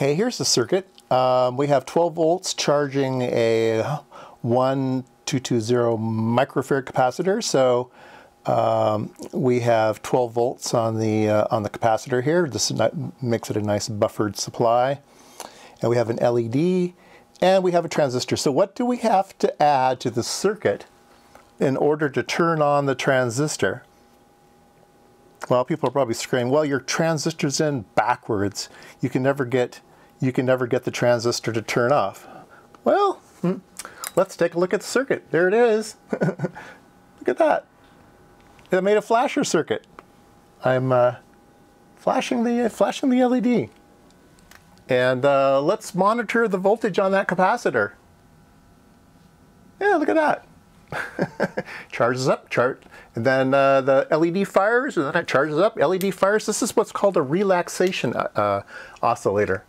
Okay, here's the circuit. Um, we have 12 volts charging a 1220 microfarad capacitor. So um, we have 12 volts on the uh, on the capacitor here. This makes it a nice buffered supply. And we have an LED and we have a transistor. So what do we have to add to the circuit in order to turn on the transistor? Well, people are probably screaming, well, your transistor's in backwards. You can never get you can never get the transistor to turn off. Well, hmm, let's take a look at the circuit. There it is. look at that. It made a flasher circuit. I'm uh, flashing the flashing the LED. And uh, let's monitor the voltage on that capacitor. Yeah, look at that. charges up, chart, and then uh, the LED fires, and then it charges up, LED fires. This is what's called a relaxation uh, uh, oscillator.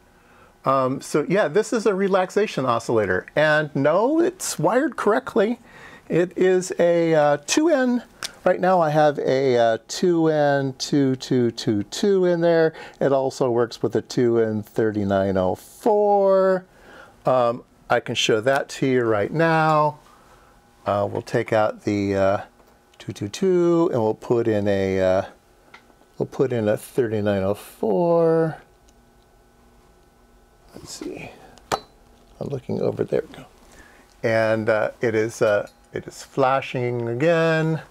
Um, so yeah, this is a relaxation oscillator. And no, it's wired correctly. It is a uh, 2N, right now I have a uh, 2N2222 in there. It also works with a 2N3904. Um, I can show that to you right now. Uh, we'll take out the uh, 222 and we'll put in a uh, we'll put in a 3904. Let's see. I'm looking over there. We go. And uh, it is uh, it is flashing again.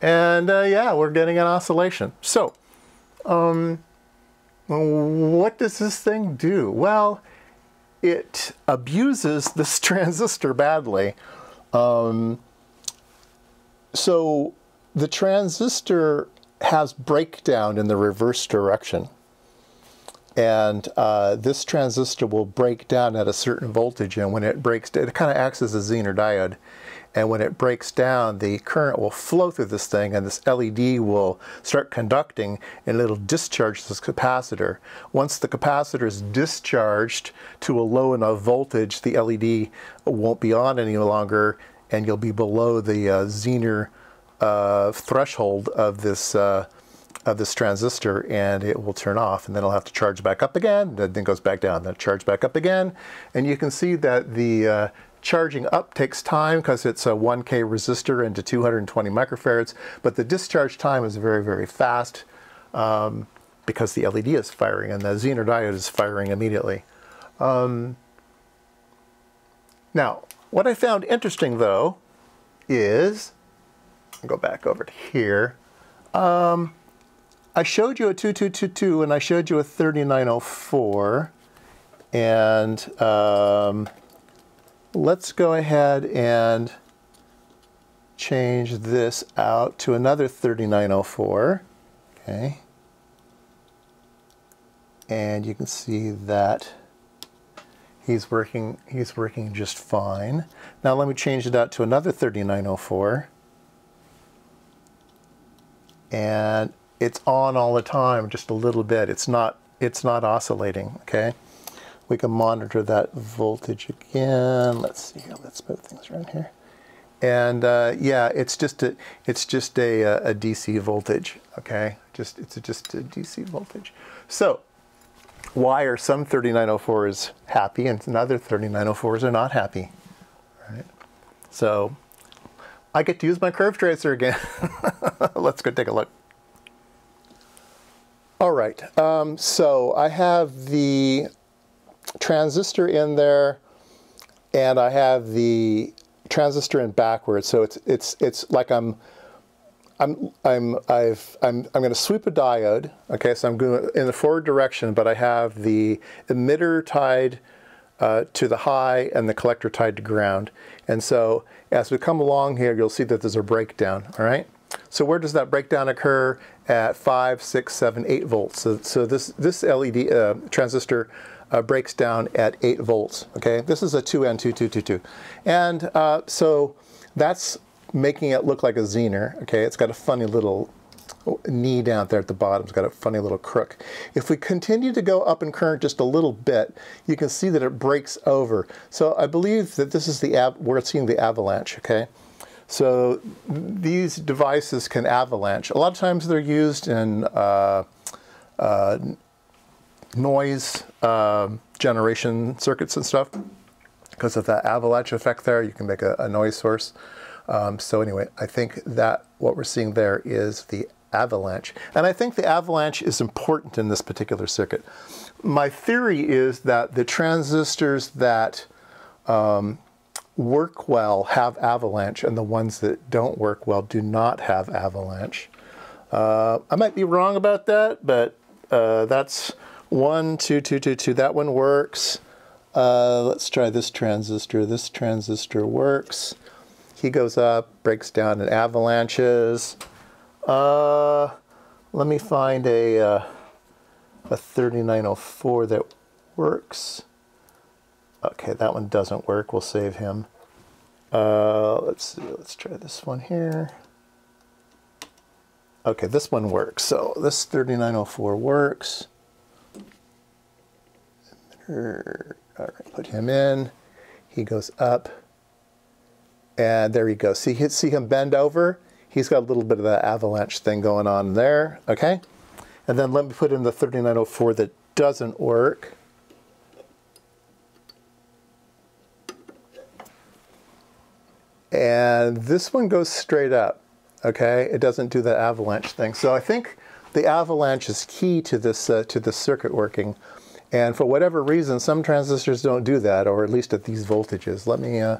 And uh, yeah, we're getting an oscillation. So, um, what does this thing do? Well, it abuses this transistor badly. Um, so the transistor has breakdown in the reverse direction. And uh, this transistor will break down at a certain voltage, and when it breaks, it kind of acts as a Zener diode. And when it breaks down, the current will flow through this thing, and this LED will start conducting, and it'll discharge this capacitor. Once the capacitor is discharged to a low enough voltage, the LED won't be on any longer, and you'll be below the uh, Zener uh, threshold of this uh, of this transistor and it will turn off and then it'll have to charge back up again then it goes back down then charge back up again and you can see that the uh, charging up takes time because it's a 1k resistor into 220 microfarads but the discharge time is very very fast um, because the LED is firing and the Zener diode is firing immediately um, now what I found interesting though is go back over to here. Um, I showed you a 2222 and I showed you a 3904. And um, let's go ahead and change this out to another 3904. Okay. And you can see that he's working he's working just fine. Now let me change it out to another 3904 and it's on all the time, just a little bit. It's not, it's not oscillating, okay? We can monitor that voltage again. Let's see, let's move things around here. And uh, yeah, it's just a, it's just a, a DC voltage, okay? Just, it's just a DC voltage. So why are some 3904s happy and other 3904s are not happy, right? So I get to use my curve tracer again. Let's go take a look. All right, um, so I have the transistor in there and I have the transistor in backwards. So it's, it's, it's like I'm, I'm, I'm, I've, I'm, I'm going to sweep a diode. Okay, so I'm going in the forward direction, but I have the emitter tied uh, to the high and the collector tied to ground. And so as we come along here, you'll see that there's a breakdown, all right? So where does that breakdown occur? At 5, 6, 7, 8 volts. So, so this, this LED uh, transistor uh, breaks down at 8 volts, okay? This is a 2N2222. And uh, so that's making it look like a Zener, okay? It's got a funny little knee down there at the bottom. It's got a funny little crook. If we continue to go up in current just a little bit, you can see that it breaks over. So I believe that this is the, we're seeing the avalanche, okay? So these devices can avalanche. A lot of times they're used in uh, uh, noise um, generation circuits and stuff. Because of that avalanche effect there, you can make a, a noise source. Um, so anyway, I think that what we're seeing there is the avalanche. And I think the avalanche is important in this particular circuit. My theory is that the transistors that um, work well have avalanche and the ones that don't work well do not have avalanche. Uh, I might be wrong about that, but uh, that's one, two, two, two, two. That one works. Uh, let's try this transistor. This transistor works. He goes up, breaks down in avalanches. Uh, let me find a, uh, a 3904 that works. Okay, that one doesn't work. We'll save him. Uh, let's see. Let's try this one here. Okay, this one works. So this 3904 works. All right, put him in. He goes up. And there he goes. See, see him bend over? He's got a little bit of that avalanche thing going on there. Okay. And then let me put in the 3904 that doesn't work. And this one goes straight up, okay? It doesn't do the avalanche thing. So I think the avalanche is key to this, uh, to this circuit working. And for whatever reason, some transistors don't do that, or at least at these voltages. Let me, uh,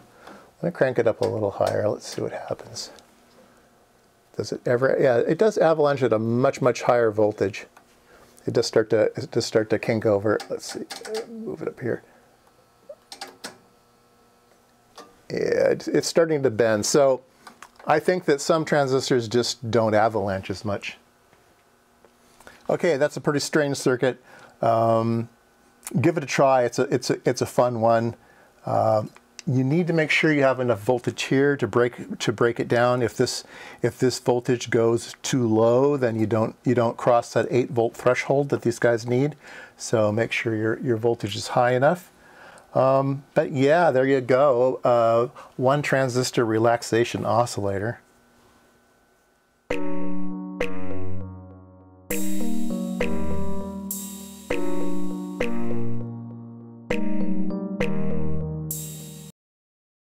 let me crank it up a little higher. Let's see what happens. Does it ever? Yeah, it does avalanche at a much, much higher voltage. It does start to, it does start to kink over. Let's see, move it up here. Yeah, it's starting to bend. So I think that some transistors just don't avalanche as much. Okay, that's a pretty strange circuit. Um, give it a try. It's a, it's a, it's a fun one. Uh, you need to make sure you have enough voltage here to break to break it down. If this if this voltage goes too low, then you don't you don't cross that 8 volt threshold that these guys need. So make sure your your voltage is high enough. Um, but yeah, there you go. Uh, one transistor relaxation oscillator.